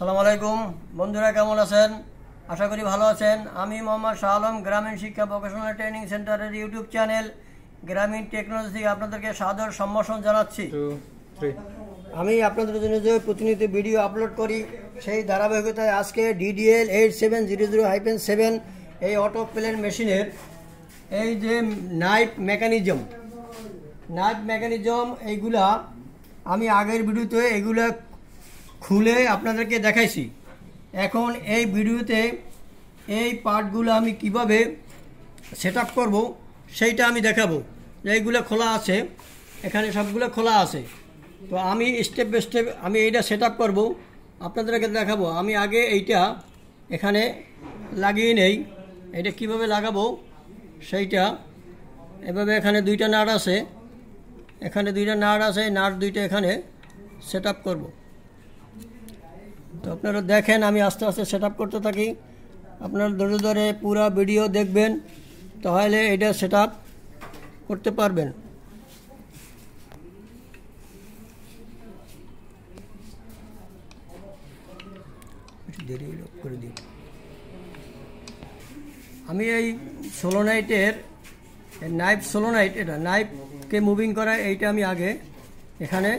সালাম আলাইকুম। বন্ধুরা কেমন আছেন? আশা করি ভালো আছেন। আমি মোহাম্মদ শাহ আলম গ্রামীণ শিক্ষা ভোকেশনাল ট্রেনিং সেন্টারের ইউটিউব চ্যানেল গ্রামীণ টেকনোলজি থেকে আপনাদেরকে সাদর সম্ভাষণ জানাচ্ছি। আমি আপনাদের জন্য যে প্রতিনিয়ত ভিডিও আপলোড করি সেই ধারাবাহিকতায় আজকে DDL eight seven zero zero hyphen seven এই অটো প্লেন মেশিনের এই যে নাইফ মেকানিজম নাইফ মেকানিজম এইগুলা আমি আগের ভিডিওতে এগুলা খুলে আপনাদেরকে দেখাইছি। এখন এই ভিডিওতে এই পার্টগুলো আমি কীভাবে সেট আপ করব, সেইটা আমি দেখাবো। এইগুলো খোলা আছে, এখানে সবগুলো খোলা আছে। তো আমি স্টেপ বাই স্টেপ আমি এইটা সেট আপ করব, আপনাদেরকে দেখাবো। আমি আগে এইটা এখানে লাগিয়ে নেই, এটা কীভাবে লাগাবো সেইটা। এভাবে এখানে দুইটা নাট আছে, এখানে দুইটা নাট আছে নাট দুইটা এখানে সেট আপ করব। তো আপনারা দেখেন, আমি আস্তে আস্তে সেট করতে থাকি। আপনারা ধরে ধরে পুরো ভিডিও দেখবেন, তাহলে এটা সেট করতে পারবেন। দেরি করে আমি এই সোলোনাইটের নাইফ সোলোনাইট এটা নাইফকে মুভিং করা, এইটা আমি আগে এখানে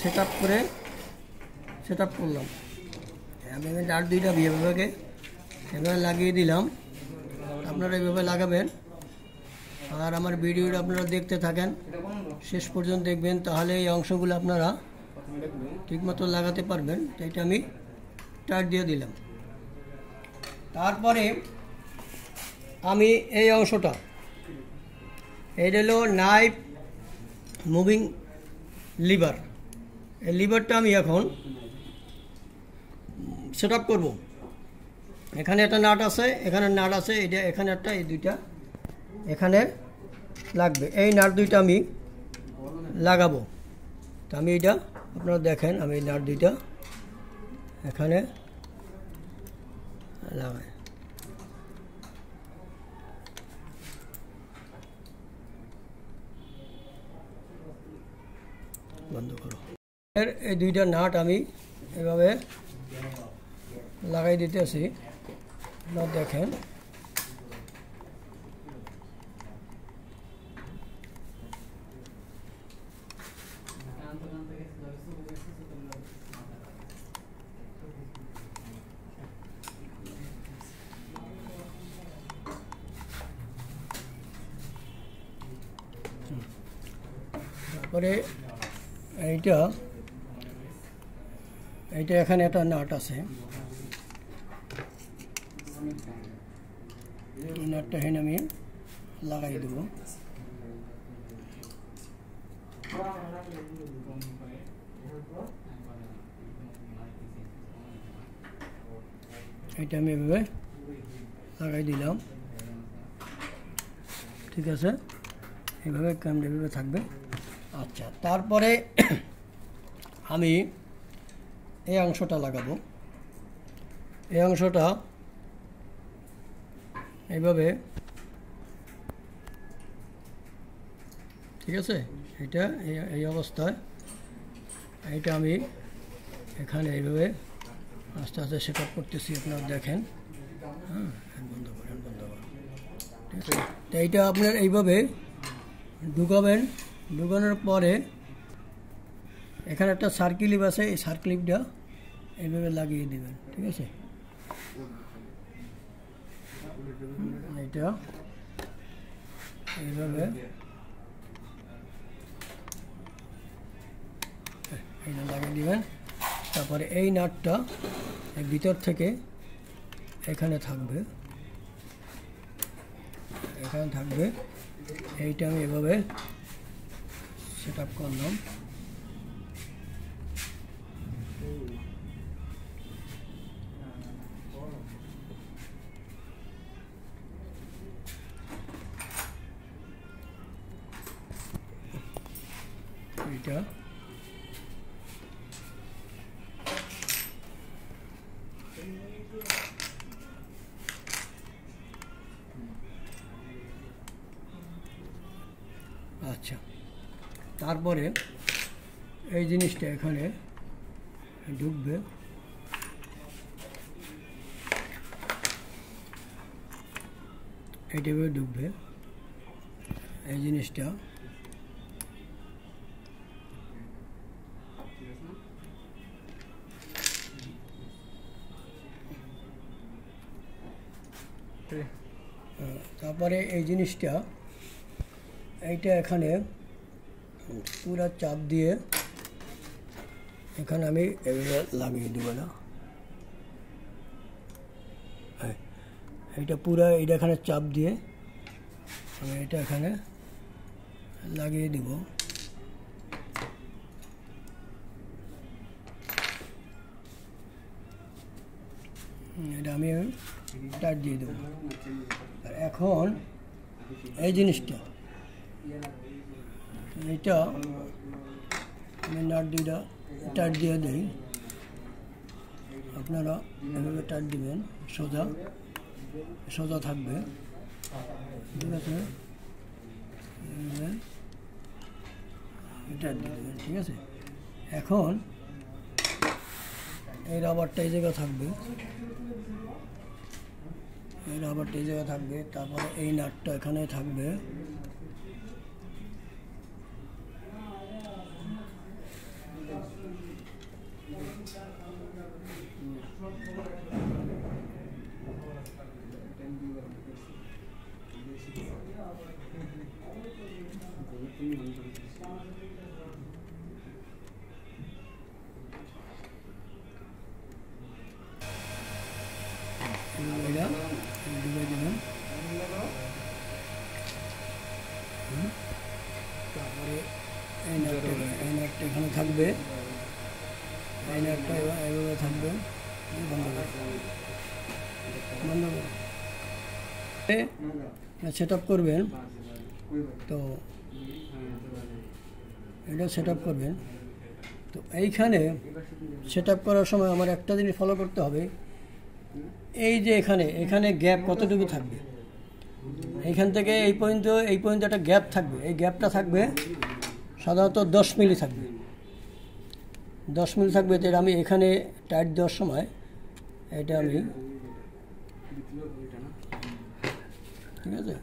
সেট করে সেট আপ করলাম এখানে আর দুইটা বিভাগে এভাবে লাগিয়ে দিলাম। আপনারা এইভাবে লাগাবেন। আর আমার ভিডিওটা আপনারা দেখতে থাকেন, শেষ পর্যন্ত দেখবেন, তাহলে এই অংশগুলো আপনারা ঠিকমতো লাগাতে পারবেন। এটা আমি টাইট দিয়ে দিলাম। তারপরে আমি এই অংশটা, এটা হলো নাইফ মুভিং লিভার এই লিভারটা আমি এখন সেট আপ করব। এখানে একটা নাট আছে, এখানে নাট আছে, এটা এখানে একটা, এই দুইটা এখানে লাগবে। এই নাট দুইটা আমি লাগাবো। তো আমি এটা, আপনারা দেখেন, আমি এই নাট দুইটা এখানে লাগাই। বন্ধ করো। এর এই দুইটা নাট আমি এভাবে লাগাই দিতেছি আপনারা দেখেন। তারপরে এইটা এইটা এখানে একটা নাট আছে। এই এখানে আমি লাগাই দেবো। এটা আমি এভাবে লাগাই দিলাম। ঠিক আছে? এইভাবে ক্যামেরা এভাবে থাকবে। আচ্ছা তারপরে আমি এই অংশটা লাগাবো। এই অংশটা এইভাবে। ঠিক আছে? এটা এই- অবস্থায়। এইটা আমি এখানে এইভাবে আস্তে আস্তে সেট আপ করতেছি, আপনারা দেখেন। হ্যাঁ বন্ধ করেন বন্ধ করেন। ঠিক আছে? তো এইটা আপনার এইভাবে ঢুকাবেন। ঢুকানোর পরে এখানে একটা সার্কিলিপ আছে, এই সার্কিলিপটা এইভাবে লাগিয়ে দেবেন। ঠিক আছে? এটা এইভাবে। এইটা লাগিয়ে দিবেন। তারপরে এই নাটটা ভিতর থেকে এখানে থাকবে। এখানে থাকবে। এইটা আমি এভাবে সেট আপ করলাম। এটা আচ্ছা তারপরে এই জিনিসটা এখানে ঢুকবে। এইটা ঢুকবে। এই জিনিসটা তারপরে এই জিনিসটা, এইটা এখানে পুরা চাপ দিয়ে এখানে আমি এভাবে লাগিয়ে দেবো না। হ্যাঁ এইটা পুরা এটা এখানে চাপ দিয়ে আমি এটা এখানে লাগিয়ে দিব। এটা আমি টাইট দিয়ে দেবো। আর এখন এই জিনিসটা, এইটা আমি নাট দুইটা টাইট দিয়ে দিই। আপনারা এভাবে টাইট দিবেন, সোজা সোজা থাকবে। ঠিক আছে? ঠিক আছে? এখন এই রাবারটা এই জায়গায় থাকবে। এই রাবারটা এই জায়গায় থাকবে তারপরে এই নাটটা এখানে থাকবে। এটা সেট আপ করবেন। তো এটা সেট আপ করবেন। তো এইখানে সেট আপ করার সময় আমার একটা জিনিস ফলো করতে হবে। এই যে এখানে এখানে গ্যাপ কতটুকু থাকবে? এইখান থেকে এই পর্যন্ত এই পর্যন্ত একটা গ্যাপ থাকবে। এই গ্যাপটা থাকবে সাধারণত দশ মিলি থাকবে। দশ মিলি থাকবে, তো আমি এখানে টাইট দেওয়ার সময়, এটা আমি ঠিক আছে?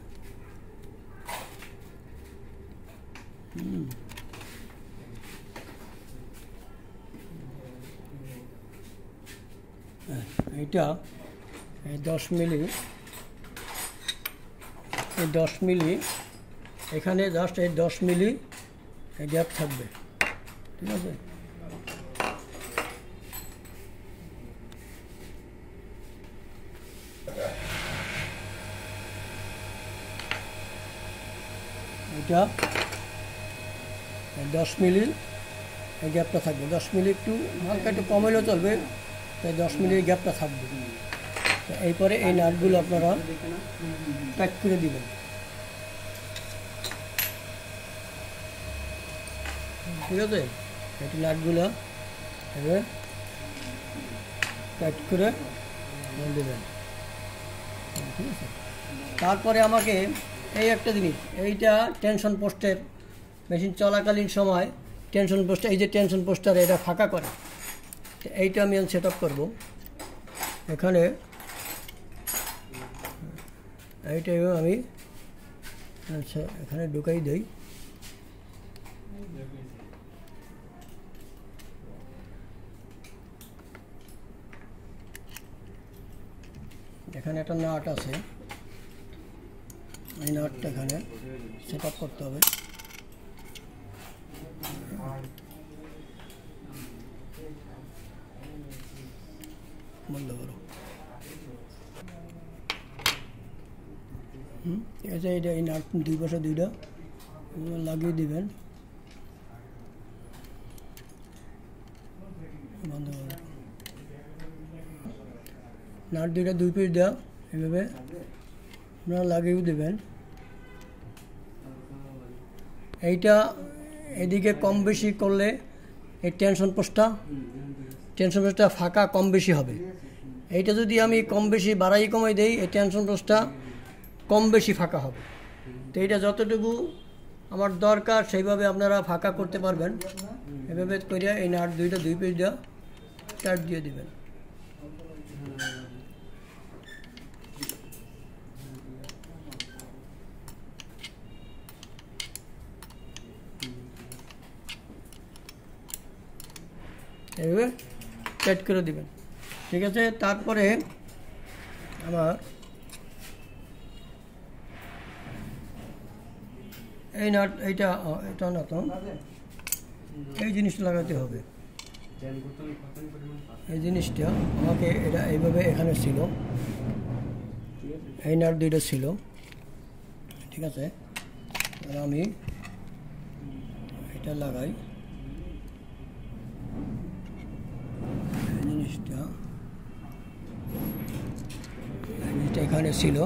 হুম। এই দশ মিলি, এই দশ মিলি, এখানে জাস্ট এই দশ মিলি গ্যাপ থাকবে। ঠিক আছে? এটা দশ মিলি, এই গ্যাপটা থাকবে। দশ মিলি একটু হালকা একটু কম হলেও চলবে তাই দশ মিলির গ্যাপটা থাকবে। এরপরে এই নাটগুলো আপনারা প্যাক করে দিবেন। ঠিক আছে? এই নাটগুলো প্যাক করে দেবেন ঠিক আছে? তারপরে আমাকে এই একটা জিনিস, এইটা টেনশন পোস্টের মেশিন চলাকালীন সময় টেনশন পোস্টার এই যে টেনশন পোস্টার এটা ফাঁকা করে। এইটা আমি সেট আপ করব। এখানে এইটাই আমি আচ্ছা এখানে ঢুকাই দিই। এখানে একটা নাট আছে। এই নাটটা এখানে সেট করতে হবে। বন্ধ করো। হুম, ঠিক আছে, এটা এই নাট দুই পাশে দুইটা লাগিয়ে দিবেন। বন্ধ করো। নাট দুইটা, দুই পিস দেওয়া এভাবে আপনারা লাগিয়েও দেবেন। এইটা এদিকে কম বেশি করলে এই টেনশন পোস্টটা টেনশন পোস্টটা ফাঁকা কম বেশি হবে। এইটা যদি আমি কম বেশি বাড়াই কমাই দেই, এই টেনশন পোস্টটা কম বেশি ফাঁকা হবে। তো এইটা যতটুকু আমার দরকার, সেইভাবে আপনারা ফাঁকা করতে পারবেন। এভাবে করে এই নাট দুইটা, দুই পিস দেওয়া টাইট দিয়ে দিবেন। এইভাবে টাইট করে দিবেন। ঠিক আছে? তারপরে আমার এই নাট, এইটা এটা না তো? এই জিনিসটা লাগাতে হবে। এই জিনিসটা আমাকে এটা এইভাবে এখানে ছিল। এই নাট দুইটা ছিল। ঠিক আছে? আমি এটা লাগাই। জিনিসটা। এখানে ছিল।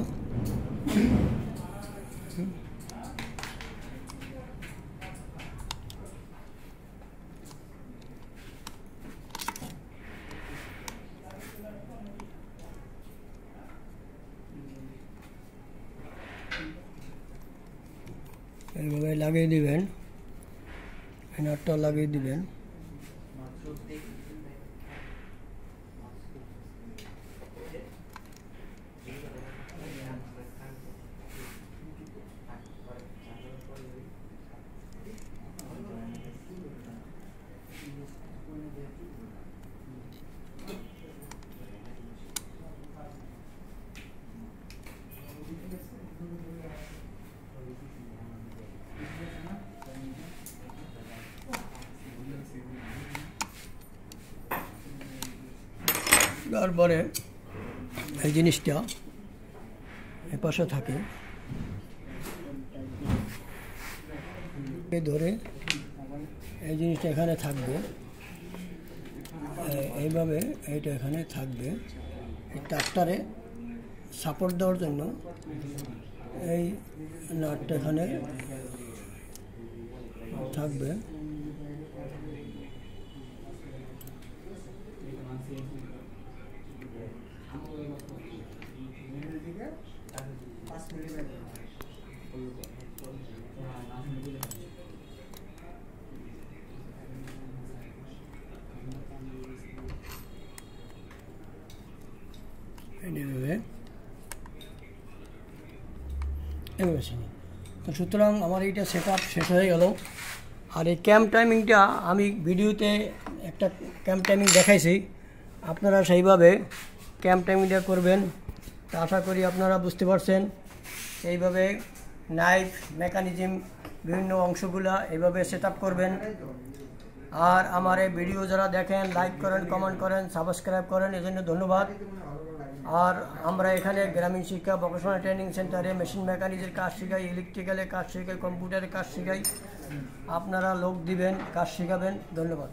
এইভাবে লাগিয়ে দিবেন। এই লাগিয়ে দিবেন। তারপরে এই জিনিসটা এ পাশে থাকে ধরে এই জিনিসটা এখানে থাকবে। এইভাবে এইটা এখানে থাকবে। এই ট্রাক্টারে সাপোর্ট দেওয়ার জন্য এই নাটটা এখানে থাকবে। এভাবে ছিল তো সুতরাং আমার এইটা সেট শেষ হয়ে গেল। আর এই ক্যাম্প টাইমিংটা আমি ভিডিওতে একটা ক্যাম্প টাইমিং দেখাইছি। আপনারা সেইভাবে ক্যাম্প টাইমিংটা করবেন। তা আশা করি আপনারা বুঝতে পারছেন। এইভাবে নাইফ মেকানিজম বিভিন্ন অংশগুলা এইভাবে সেট করবেন। আর আমার এই ভিডিও যারা দেখেন লাইক করেন কমেন্ট করেন সাবস্ক্রাইব করেন, এজন্য ধন্যবাদ। আর আমরা এখানে গ্রামীণ শিক্ষা ভোকেশনাল ট্রেনিং সেন্টারে মেশিন মেকানিজের কাজ শেখাই ইলেকট্রিক্যালের কাজ শেখাই কম্পিউটারের কাজ শেখাই। আপনারা লোক দিবেন, কাজ শেখাবেন। ধন্যবাদ।